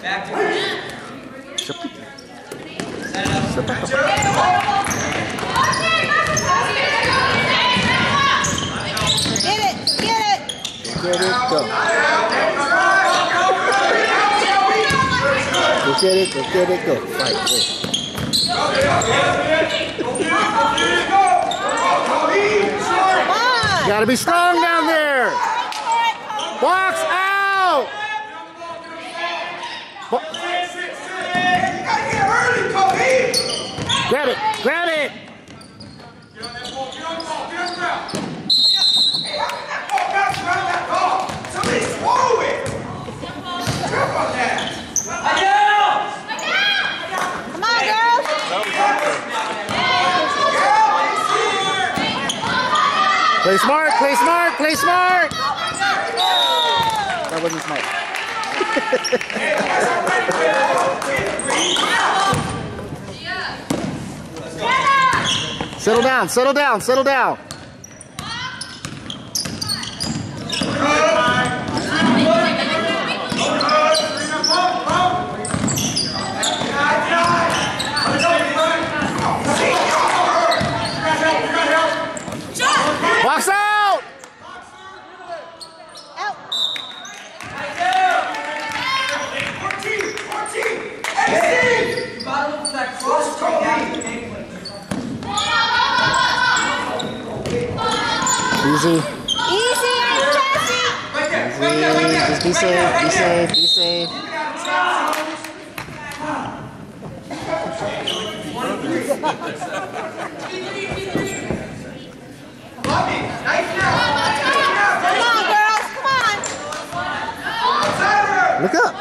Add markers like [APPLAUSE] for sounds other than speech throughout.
Get it, get it. Get it, go. Get it, go get it, go. Fight, wait. Gotta be strong down there. Box out. Grab it, grab it. Come on, girls. Play smart, play smart, play smart. That wasn't smart. [LAUGHS] [LAUGHS] Settle down, settle down, settle down. Box out! Out. Easy. Easy, Chelsea. Easy. Just be safe, be safe, be safe. Come on, girls. Come on. Look up.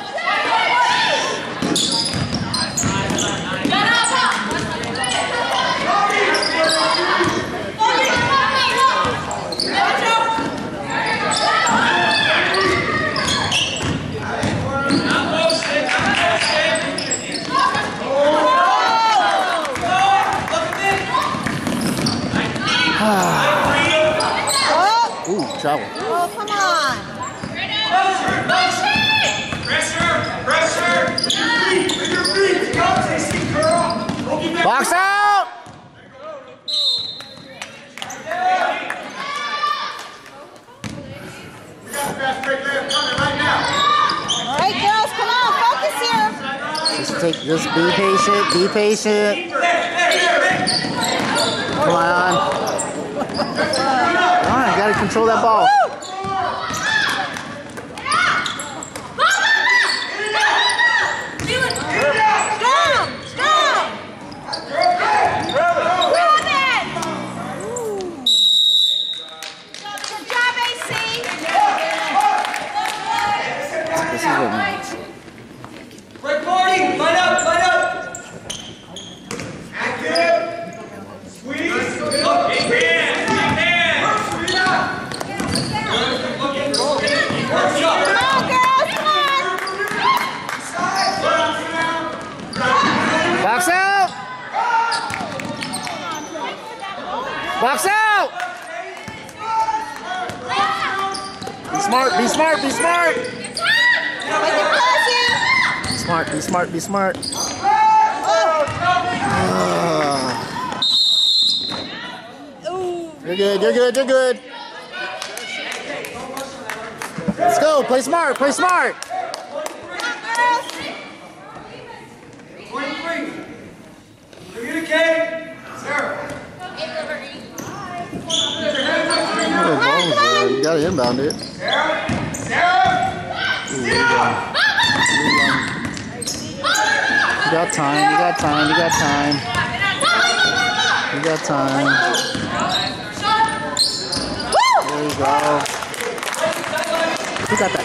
Oh, Ooh, travel. oh, come on. Box out! All right, girls. Come on. Focus here. Just take, just be patient, be patient. Come on. Come on, gotta control that ball. Strong. Strong. Grab it. Good job, AC. This is what we need. Break party! Line up, line up! Look, big hand, big hand! Work up. Come on, girls. Come on. Box out! Box out! Be smart, be smart, be smart! Make it close you. Be smart, be smart, be smart. Oh. Ah. Ooh. You're good, you're good, you're good. Let's go, play smart, play smart. 23. Communicate. Sarah. There. You gotta inbound it. Sarah. Sarah. Down. You got time, you got time, you got time. You got time. There you go. Who got that?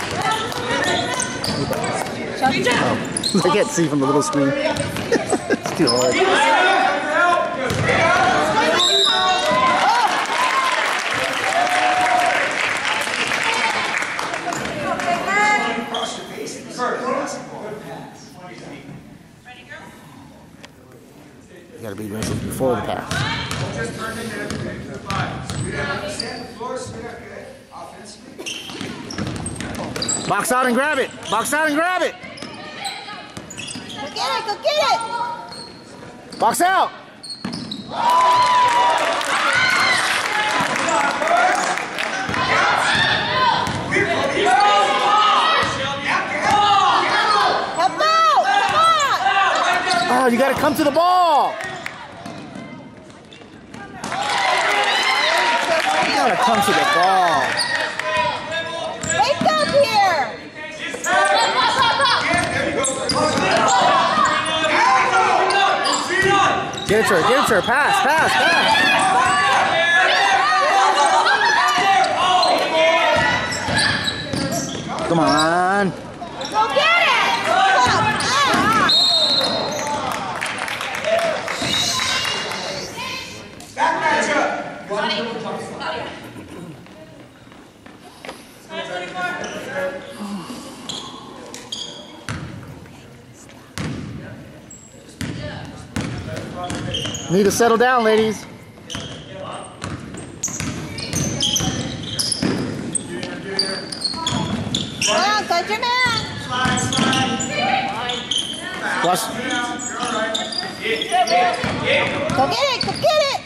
Who got that? Oh. [LAUGHS] I can't see from the little screen. [LAUGHS] it's too hard. You gotta be ready before the pass. Box out and grab it. Box out and grab it. get it, go get it. Box out. Oh, you got to come to the ball. You got to come to the ball. Wake up here. Get it to her. Get it to her. Pass. Pass. Pass. Come on. Go get it. Come on. Ah. Back matchup. Need to settle down, ladies. Come on, touch your man. Watch. Go get it, go get it.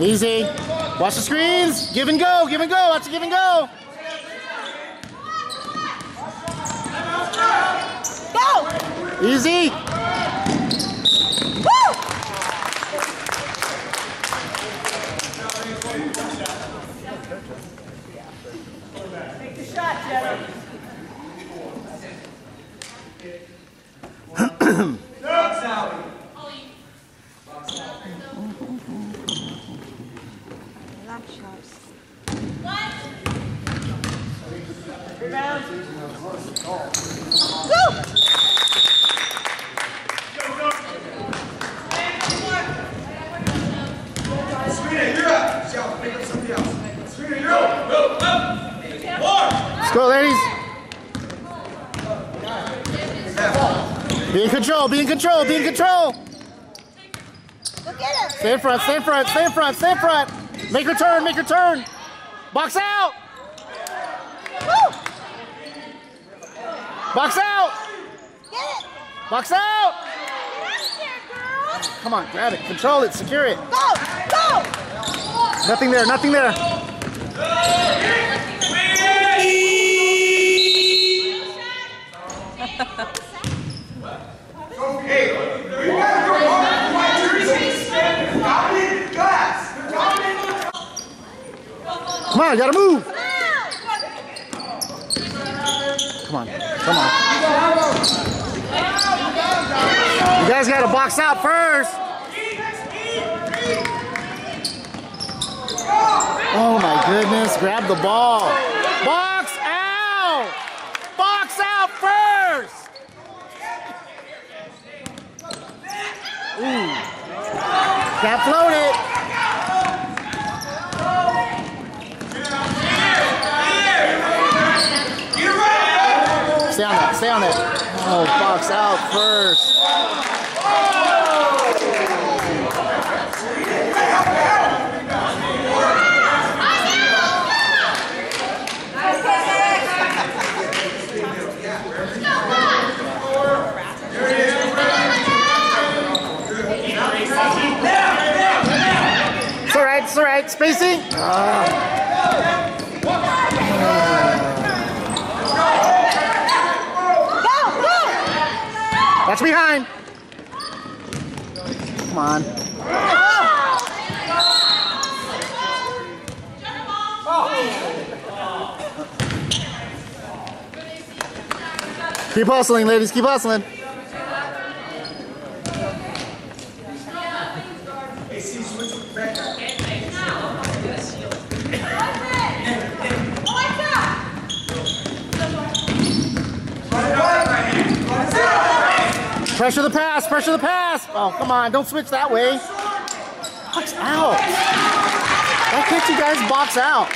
Easy. Watch the screens. Give and go. Give and go. Watch the give and go. Go. Easy. Go. [CLEARS THROAT] [CLEARS THROAT] Serena, you're up. Shell, pick up somebody else. Serena, you're up. Go, up. More. Let's go, ladies. Be in control. Be in control. Be in control. Go get it. Stay in front. Stay in front. Stay in front. Stay in front. Make her turn. Make her turn. Box out. Woo. Box out. Box out. Get out there, girl. Come on. Grab it. Control it. Secure it. Go. Go. Nothing there. Nothing there. Hey, we gotta go home. White jerseys. Dominant glass. Dominant. Come on. You gotta move. Come on. Come on. Come on. You guys gotta box out first. Oh my goodness. Grab the ball. Box out. Box out first. Ooh. Can't float it. It. Stay on that. Stay on that. Oh, box out first. It's all right. It's all right. Spacing. Go. Watch behind. Come on. Keep hustling, ladies. Keep hustling. Pressure the pass. Pressure the pass. Oh, come on. Don't switch that way. Box out. Why can't you guys box out?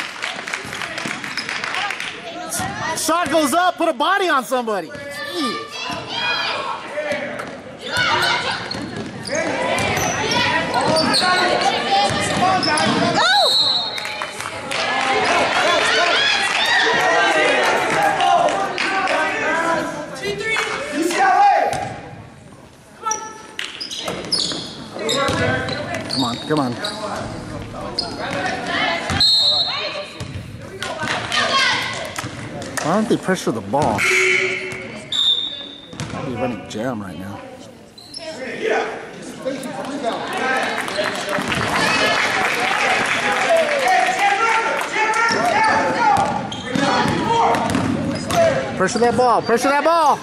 Shot goes up. Put a body on somebody. Jeez. Come on. Why don't they pressure the ball? Be running jam right now. Pressure that ball. Pressure that ball.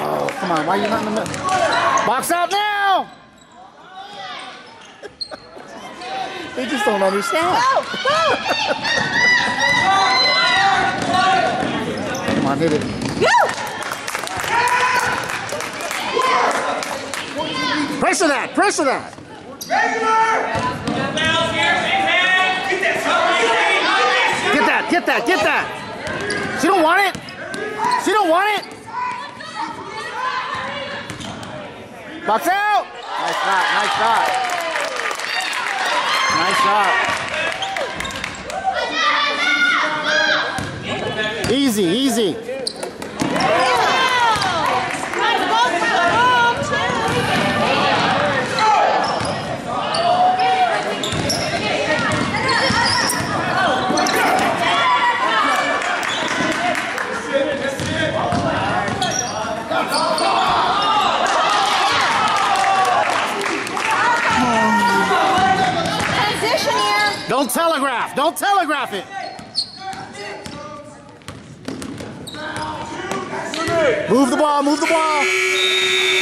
Oh, come on. Why are you not in the middle? Box out now. They just don't understand. Come on, hit it. Press Pressure that. press Pressure that. Get that. Get that. Get that. She don't want it. She don't want it. Box out. Nice shot. Nice shot. Nice shot. Easy, easy. Move the ball. Move the ball.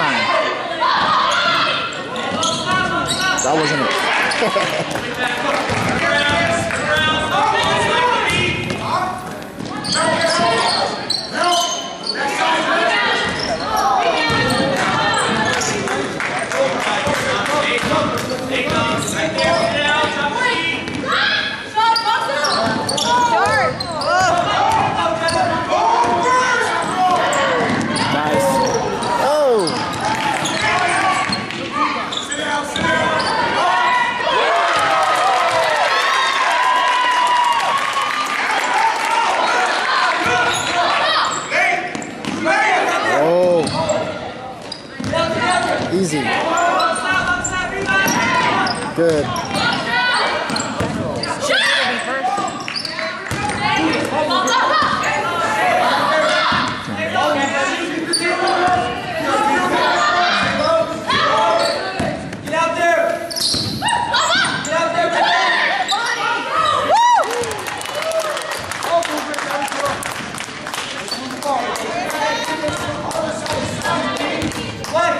Time. That wasn't it. [LAUGHS] Nice. Oh. Oh. Easy. Good. Get out there. Get out there, baby. Flex.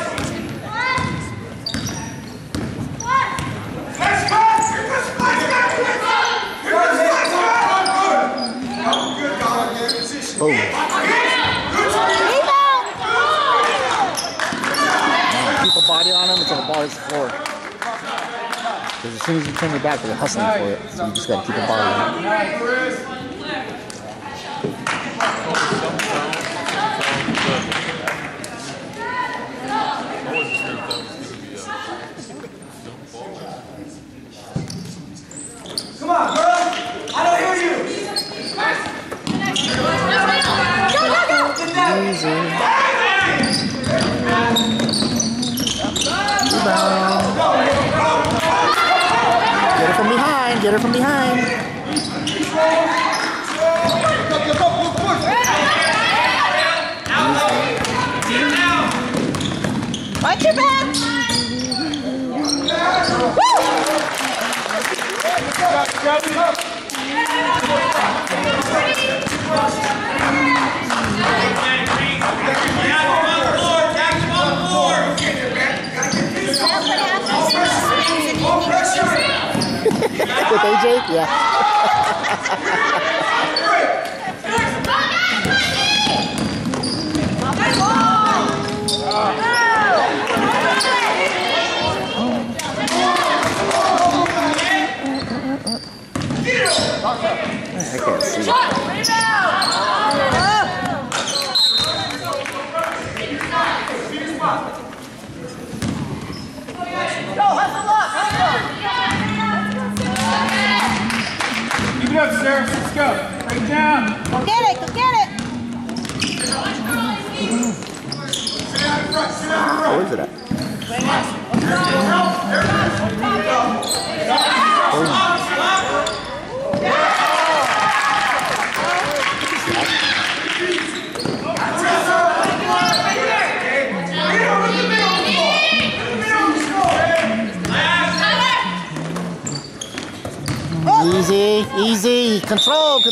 Flex, flex. Here comes flex, flex, flex. Here comes flex, flex. Good. Good, God. Get in position. Boom. Good target. Keep a body on him until the ball hits the floor. Because as soon as you turn your back, they're hustling for it. So you just gotta keep it bothering.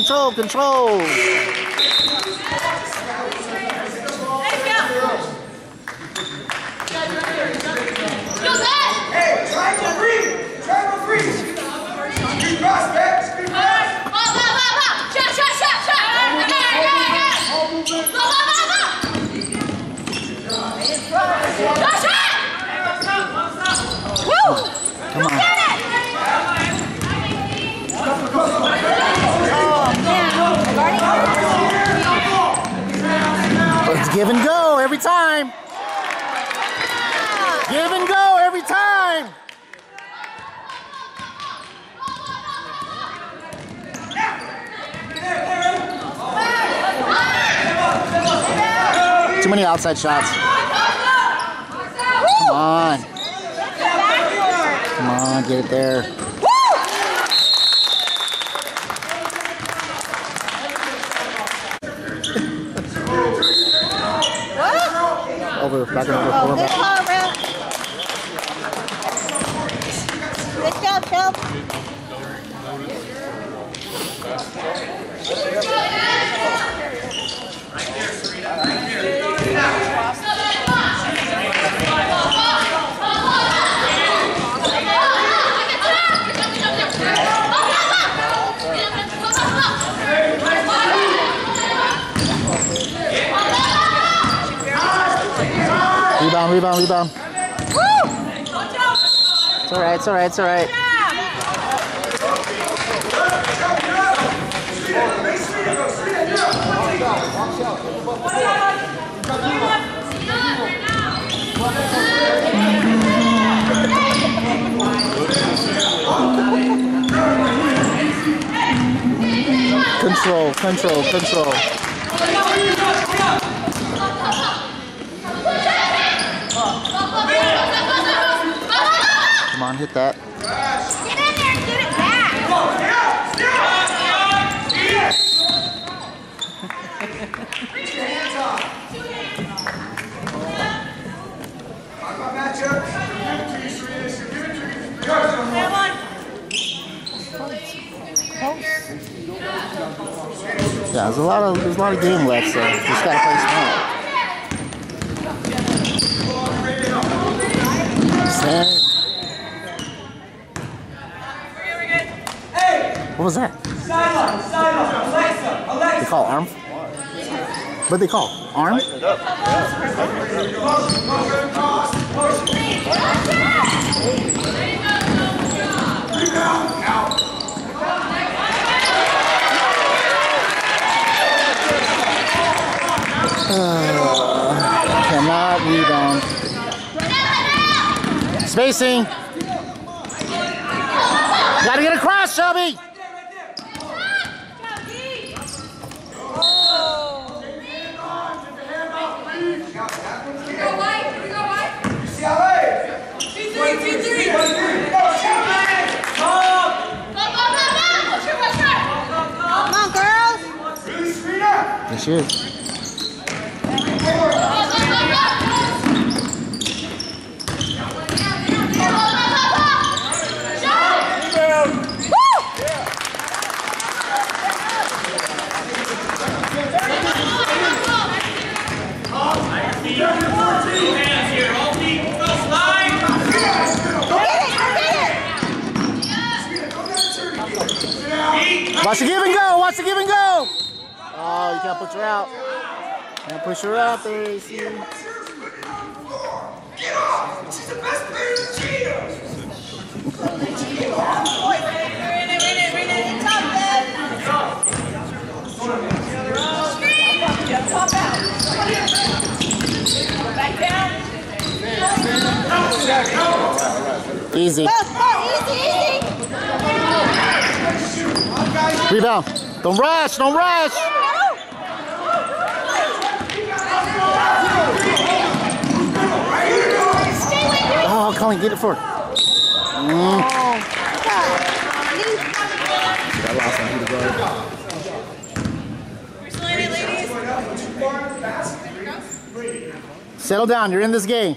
Control, control, control. Hey, triangle free. Triangle free. Speed cross, man. Speed cross. Woo! Come on. It's give and go every time. Give and go every time. Too many outside shots. Come on. Come on, get it there. Over, back and over, Oh, forward, good back. Rebound, rebound, rebound. It's alright, it's alright, it's alright. Control, control, control. On, hit that. Get in there and get it back. Yeah, there's a lot of there's a lot of game left, so just gotta play smart. Stand. was that? They call arm. What they call arm? Uh, cannot rebound. Spacing. Gotta get across, Shelby! Is. Watch the give and go. Watch the give and go. Oh, you can't push her out. Can't push her out there, AC. Get off. She's the best. Easy. Easy, easy. Rebound. Don't rush. Don't rush. Oh, Colin, get it for her. Mm. I lost on guard. Settle down. You're in this game.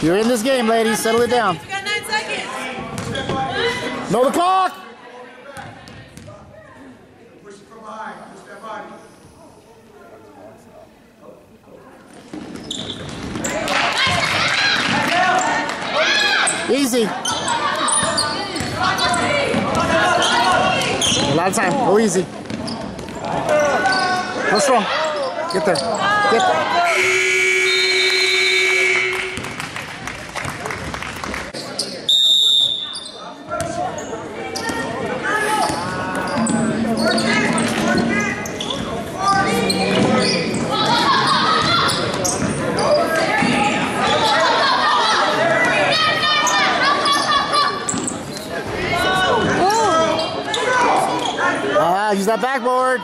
You're in this game, ladies. Settle it down. Know the clock. Push it from behind. Push that body. Easy. A lot of time. Go easy. Go strong. Get there. Get there. Ah, use that backboard.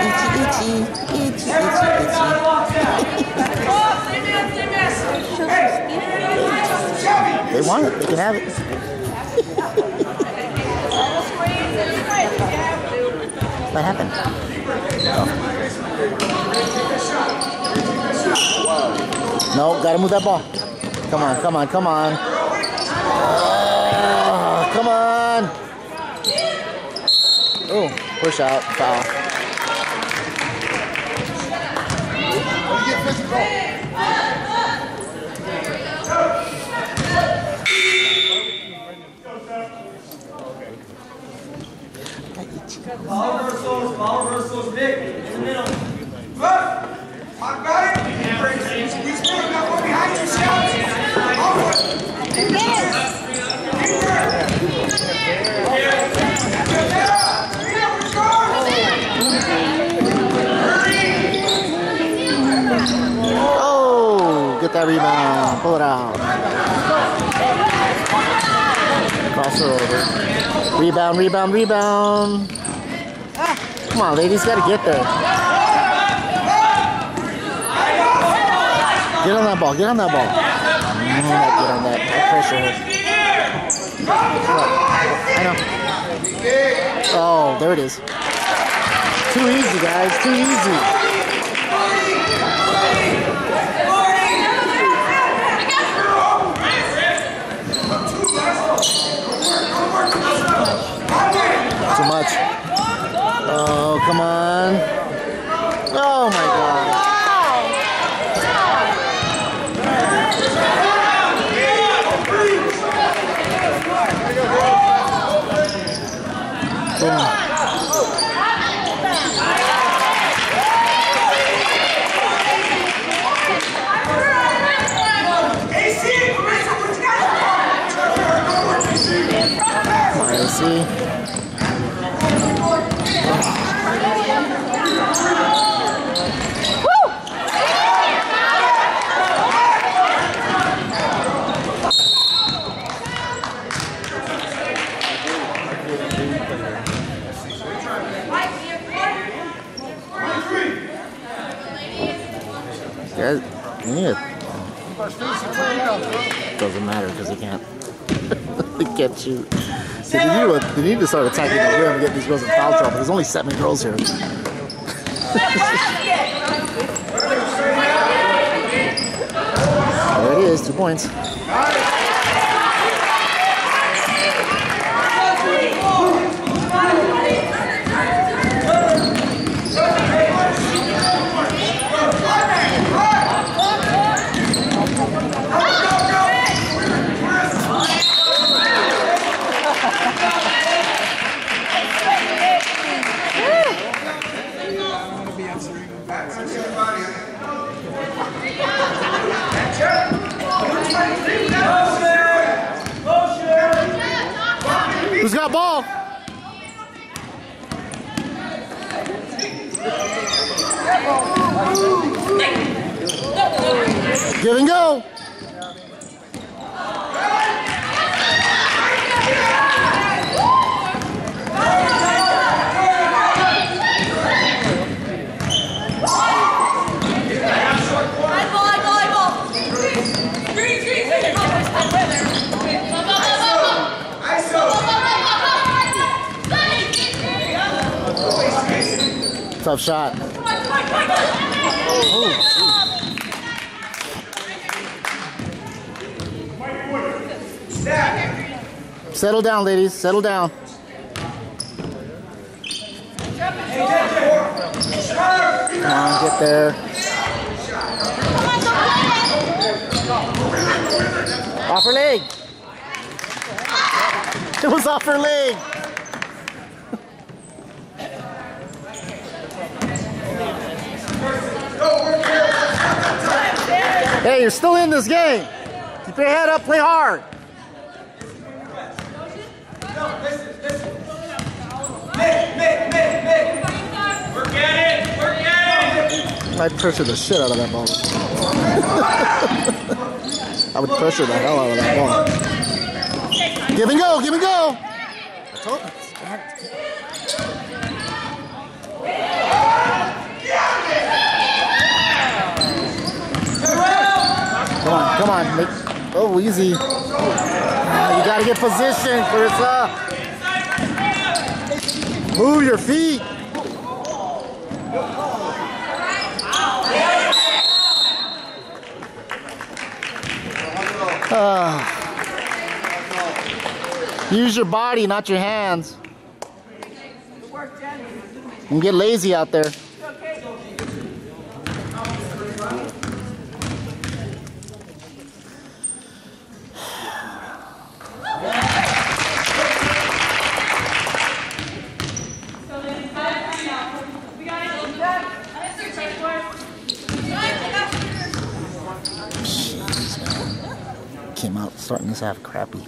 Itchy, itchy, itchy, itchy, itchy. Show some skin. They want it. They can have it. [LAUGHS] What happened? Oh. No, gotta move that ball. Come on, come on, come on. Ah, come on. Oh, push out, foul. Ball reversals, ball reversals, Nick, in the middle. I got it. Oh, that rebound. Pull it out. Cross her over. Rebound, rebound, rebound. Ah, come on, ladies, gotta get there. Get on that ball, get on that ball. Mm, get on that. that pressure her. I know. Oh, there it is. Too easy, guys. Too easy. Too much. Oh, come on. Oh my see. Yeah. Doesn't matter because he can't. [LAUGHS] get you. To, they need to start attacking the rim and get these girls in foul trouble. There's only seven girls here. [LAUGHS] there it is, two points. Who's got ball? Give and go. Green. Go, go, go, go. Tough shot. Settle down, ladies. Settle down. Come on, get there. Off her leg. It was off her leg. Hey, you're still in this game. Keep your head up, play hard. I'd pressure the shit out of that ball. [LAUGHS] I would pressure the hell out of that ball. Give and go, give and go. I Come on, come on. Make, oh, easy. You gotta get position, Clarissa. Move your feet. Ah. Use your body, not your hands. And get lazy out there. Came out starting this half crappy.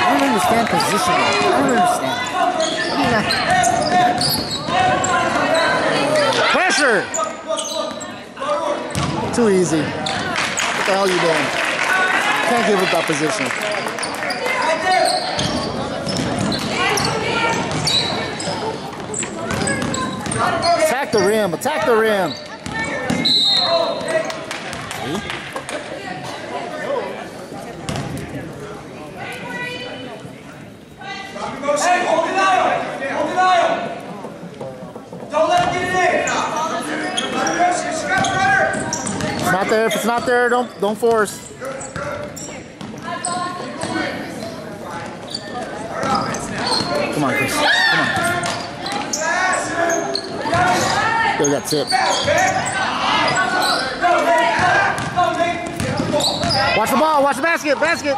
I don't understand positioning. I don't understand. Pressure! Too easy. What the hell are you doing? Can't give up that position. Attack the rim, attack the rim. It's not there, if it's not there, don't don't force. Come on, Chris. Come on. There, that's it. Watch the ball. Watch the basket. Basket.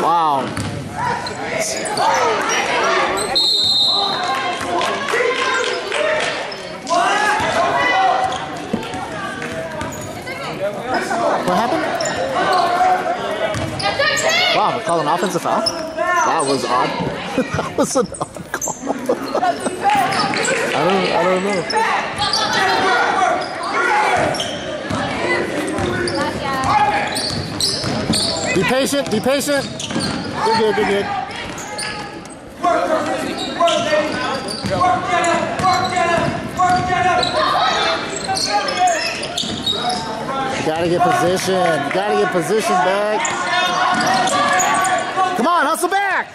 Wow. What happened? Wow, we call an offensive foul? That was odd. that was an odd oh, call. I don't. I don't know. Be patient. Be patient. You're good. You're good. Work, work, work. Work. Work. Work, gotta get position. Gotta get position back. Come on, hustle back.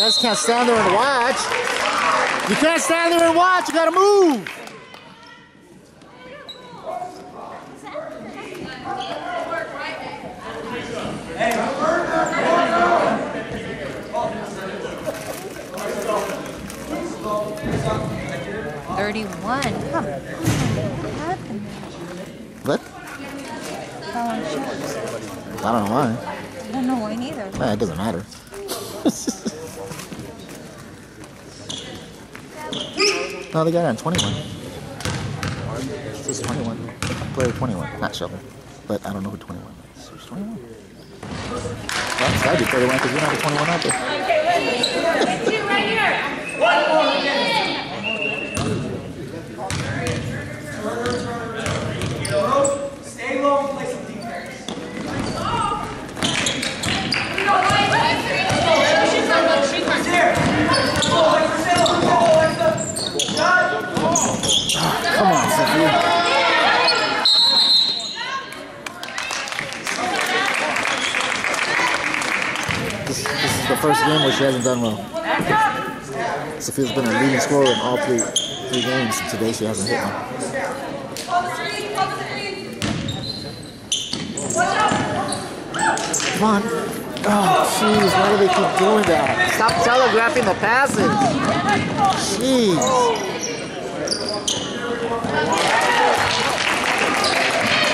You guys can't stand there and watch. You can't stand there and watch. You gotta move. Thirty-one. Come. What happened? What? Fell on shoes. I don't know why. I don't know why neither. Eh, it doesn't matter. No, they got it on 21. It says 21. Player 21, not Shelby. But I don't know who 21 is. Who's 21? Well, it's gotta be 31 because we don't have a 21 out there. Stay low and play some defense. Here. Go, Alexa. Stay low. Go, Alexa. Shot. Come on, Sophia. This, this is the first game where she hasn't done well. Sophia's been a leading scorer in all three three games. Today she hasn't hit one. Come on. Oh, jeez, why do they keep doing that? Stop telegraphing the passes. Jeez.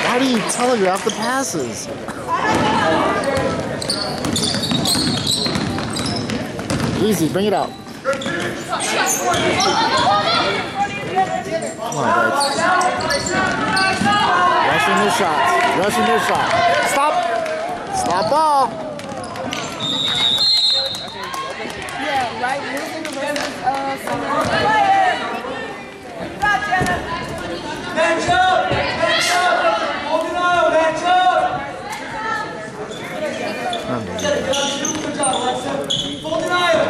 Why do you telegraph the passes? Easy, bring it out. Come on, guys. Rushing their shots. Rushing their shots. Stop. Stop ball. Yeah, right. Losing versus uh, someone. Match up. Match up.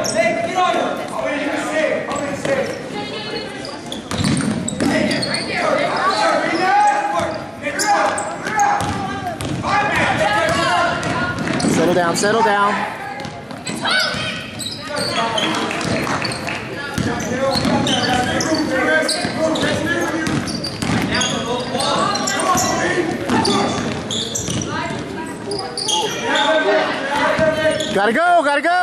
Hold an eye. Match up. Good job, Alexa. Hold an eye. Hey, get on him. How many you can save? How many save? Settle down, settle down. Gotta go, gotta go.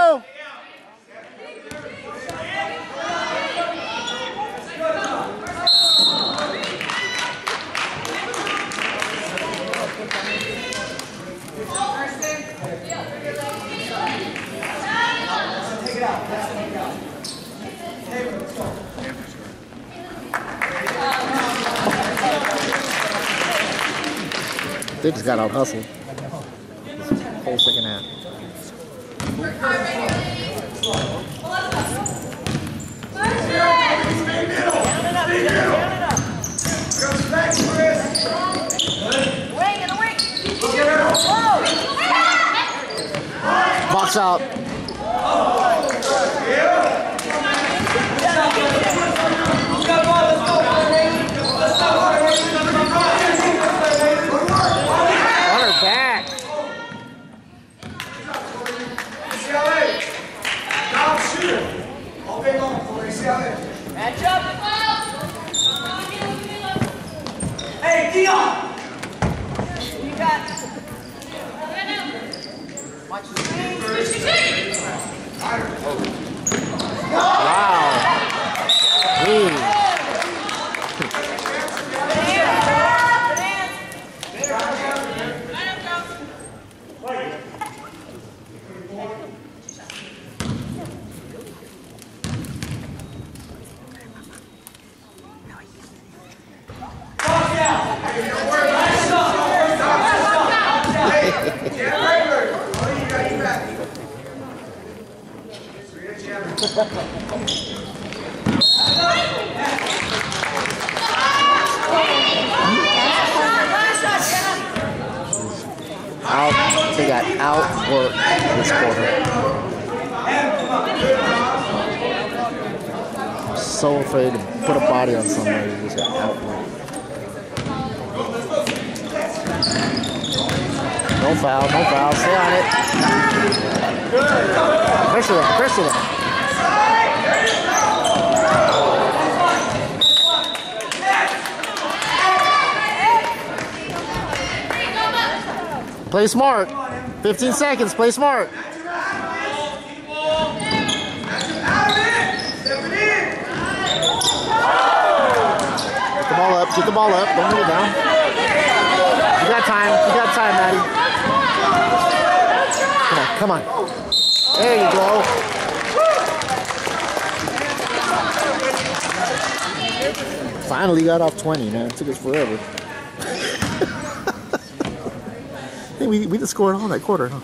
They just got out hustled. Whole second half. Box out. Who's got ball? Let's go. Let's go. On her back. UCLA. Top shooter. All day long for UCLA. Match up. Hey, Dion. You got. Wow. Jeez. Out. They got outworked this quarter. I'm so afraid to put a body on somebody who just got outworked. No foul, no foul. Stay on it. Pressure them, pressure them. Play smart. 15 seconds, play smart. Get the ball up, get the ball up. Don't move it down. You got time, you got time, Maddie. Come on, come on. There you go. Finally got off 20, man. It took us forever. [LAUGHS] hey, we, we just scored all that quarter, huh?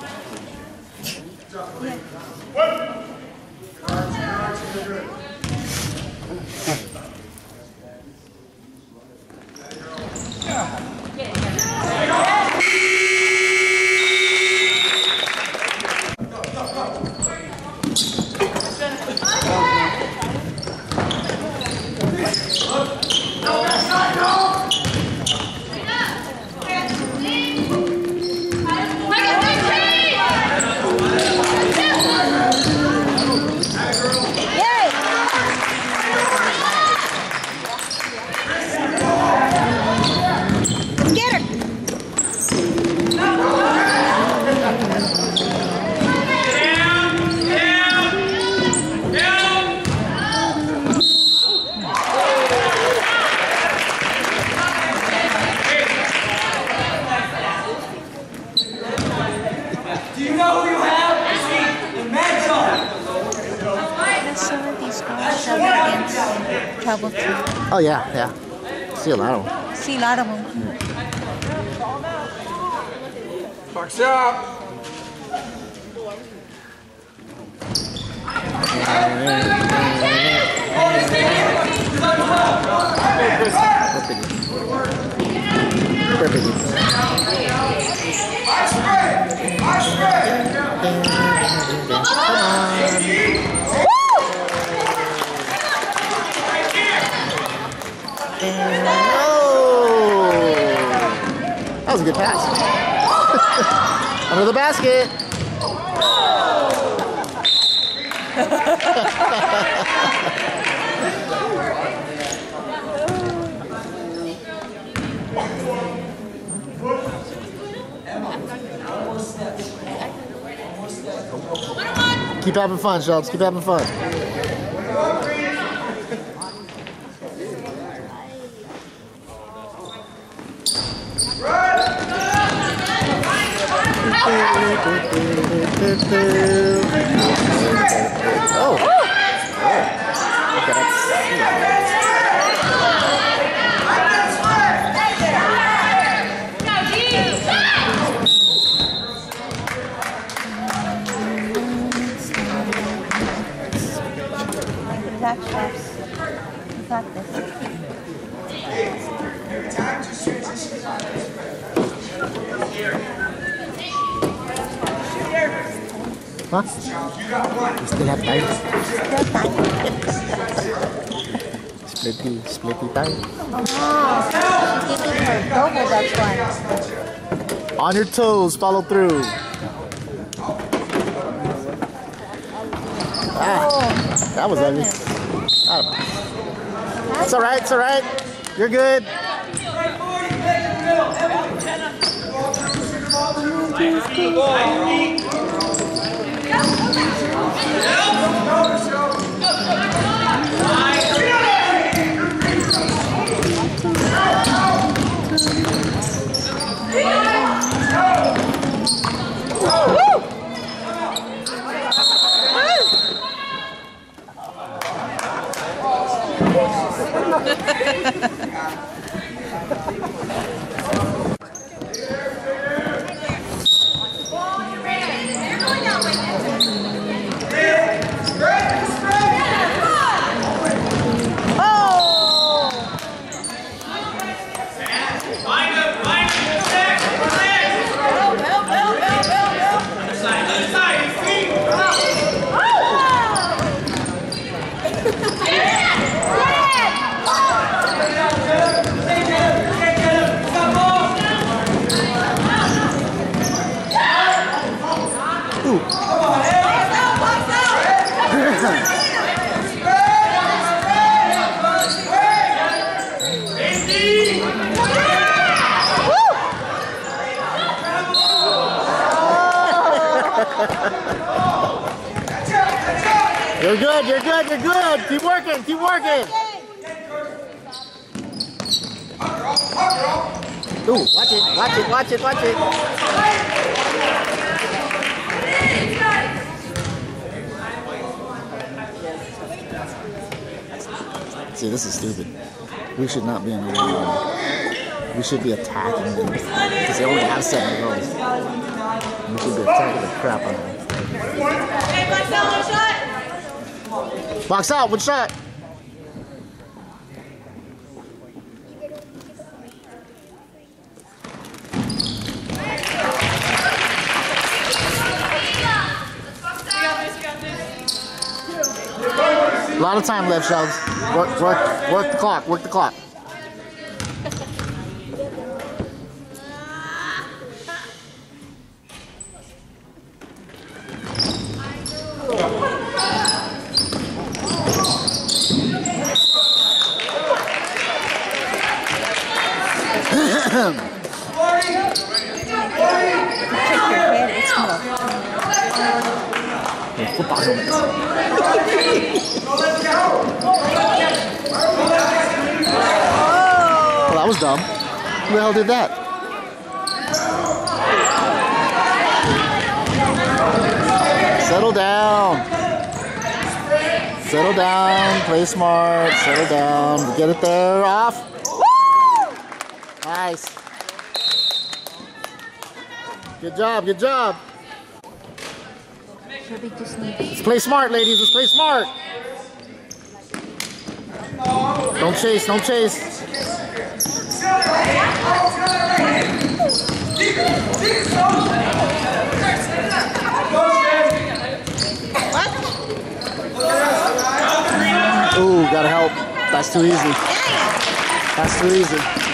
Yay! Get her! Do you know who you have? The man Some of these girls shove against trouble too. Oh, yeah, yeah. See a lot of them. See a lot of them. Box up! Perfect. High spread! High spread! Oh! That was a good pass. [LAUGHS] Under the basket. [LAUGHS] Keep having fun, Schultz. Keep having fun. Oh. We still have time. Splitty, splitty time. On your toes, follow through. Ah, that was heavy. Ah. It's alright, it's alright. You're good. Please, please. Should be attacking them because they only have seven goals. We should be attacking the crap out of them. Hey, Marcel, one shot. Box out, one shot. A lot of time left, Shells. Work, work, work the clock, work the clock. Football helmets. Well, that was dumb. Who the hell did that? Settle down. Settle down. Play smart. Settle down. Get it there. Off. Nice. Good job. Good job. Let's play smart, ladies. Let's play smart. Don't chase. Don't chase. Ooh, gotta help. That's too easy. That's too easy.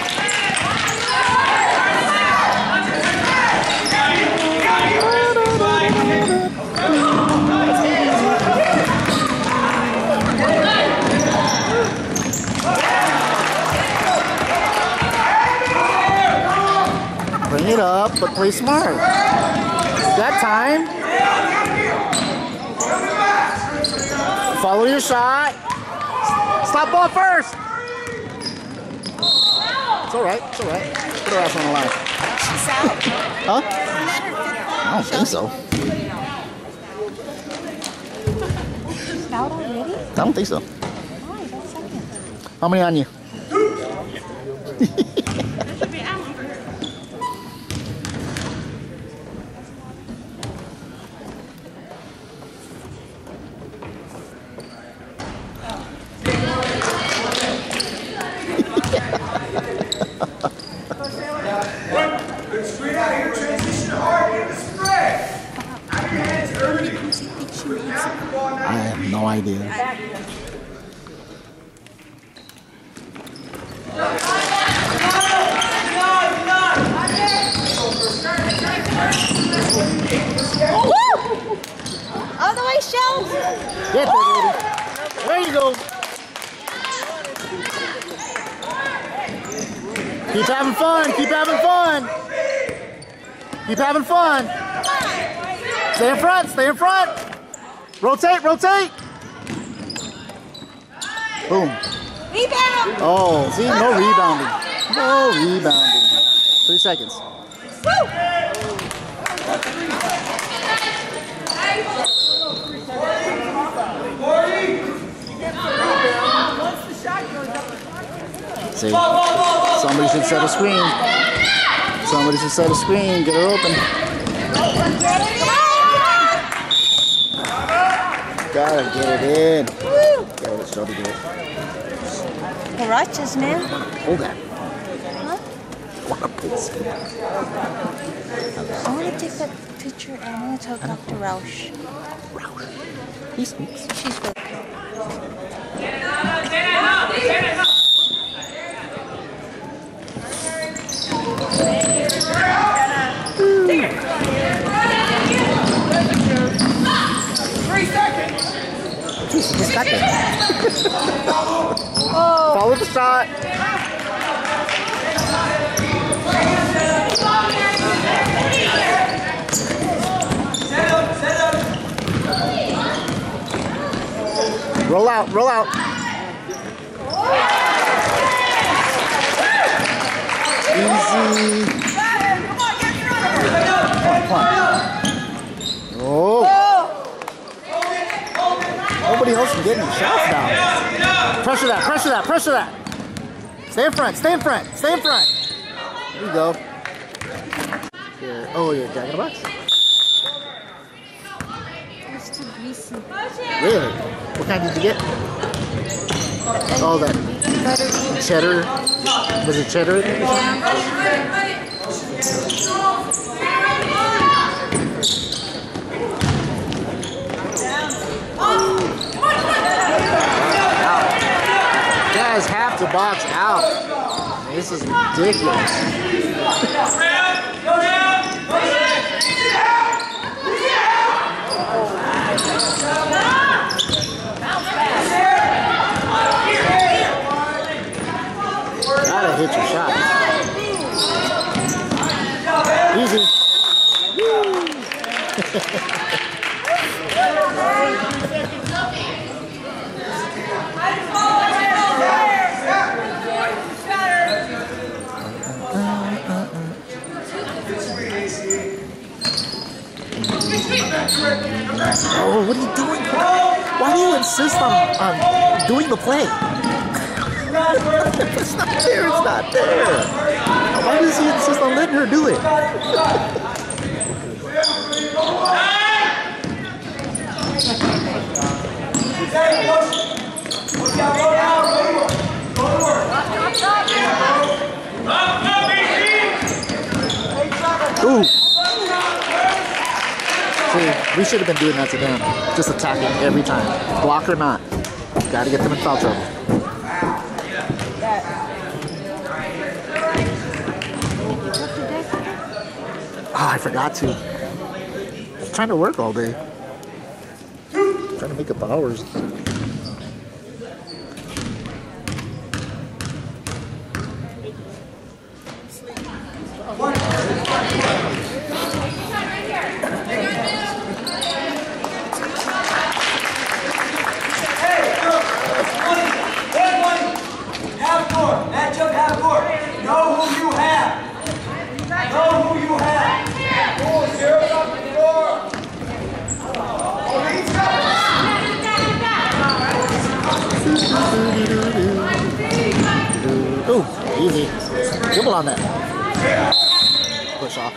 It up, but play smart. That time. Follow your shot. Stop ball first. It's all right. It's all right. Put her ass on the line. She's out. Huh? Isn't that her fifth I don't think so. She's out already? I don't think so. Why? That's second. How many on you? Straight out here, transition hard, get the spread. Out of your hands early. Now the ball, now I have no idea. All the way, Shells. Get there, baby. There you go. Keep having fun. Keep having fun. Keep having fun. Stay in front. Stay in front. Rotate. Boom. Rebound. Oh, see, no rebounding. No rebounding. Three seconds. See, somebody should set a screen. Somebody should set a screen. Get her open. Gotta get it in. Gotta let Shelby do it. Huaraches, man. Hold that. Huh? Wanna please. I want to take that picture and I want to talk Dr. Roush. He speaks. She's good. He's got that. Follow the shot. Roll out, roll out. Easy. Come on, come Oh. Nobody else can get any shots now. Pressure that, pressure that, pressure that. Stay in front, stay in front, stay in front. There you go. Oh, you're Jack in the Box? It's too greasy. Really? What kind did you get? Oh, that cheddar. Was it cheddar? Guys have to box out. This is ridiculous. Oh, what are you doing? Why do you insist on, on doing the play? [LAUGHS] it's not there, it's not there. Why does he insist on letting her do it? Ooh. See, we should have been doing that to them. Just attacking every time. Block or not. Gotta get them in foul trouble. Oh, I forgot to. I'm trying to work all day. trying to make up hours. Half court. Matchup half court. Know who you have. Know who you have. Ooh, easy. Dribble on that. Push off.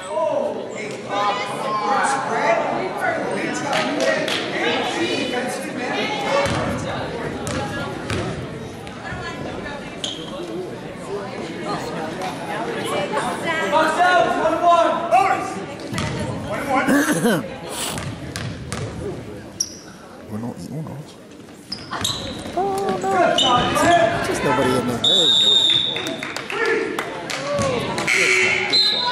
Marcel, one one. Uno y uno. Oh no. Just nobody in there. There we go. Good shot.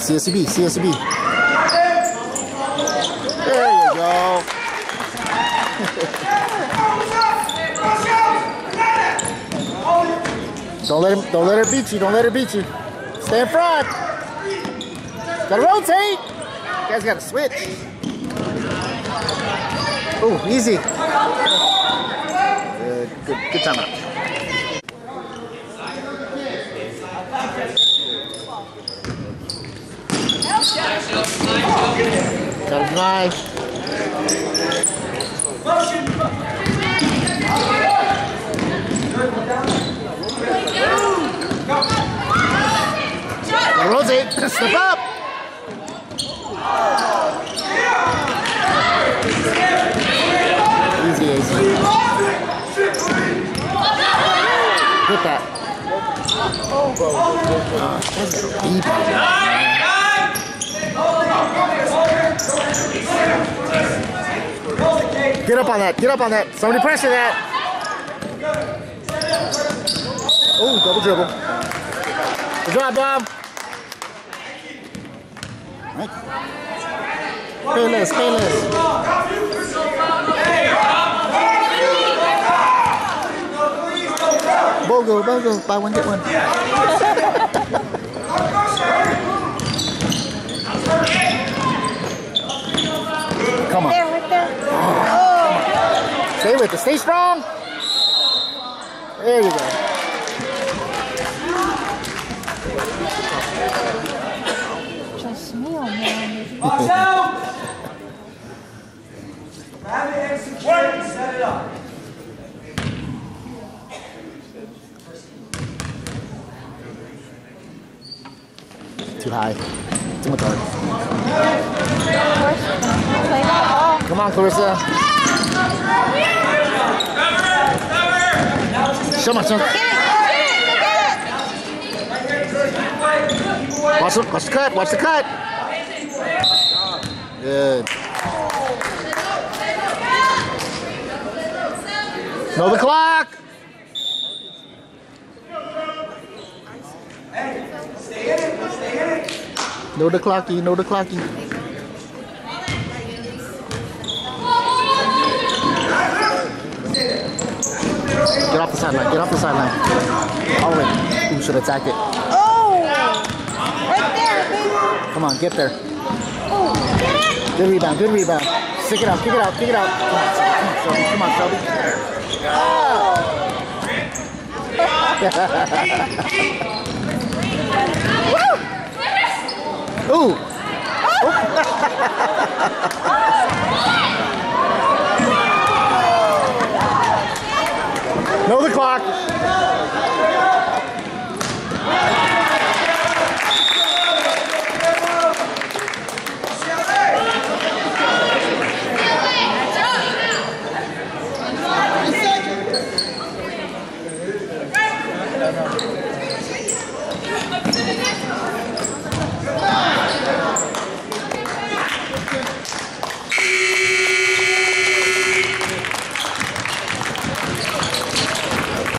CSCB, CSCB. There you go. Don't let him. Don't let her beat you. Don't let her beat you. Stay in front. Gotta rotate. You guys gotta switch. Oh, easy. Good, good, good timeout. Gotta be nice. Gotta. Step up. Easy, easy. Hit that. That's deep. Get up on that. Get up on that. Somebody pressure that. Oh, double dribble. Good job, Dom. Payless, payless. Bogo, Bogo, buy one, get one. Come on. There, right there. Oh, Stay with it. Stay strong. There you go. Man. Box out! Grab it, execute, and set it up. Too high. Too much hard. Play that ball. Come on, Clarissa. Show my son. Watch the, watch the cut. Watch the cut. Good. Know the clock. Stay in it, stay in it. Know the clocky. Know the clocky. Get off the sideline. Get off the sideline. All way. Who should attack it? Oh, right there, baby. Come on, get there. Oh. Good rebound. Good rebound. Stick it out. Kick it out. Kick it out. Come on, Shelby. Come on, Shelby. Ooh. know the clock.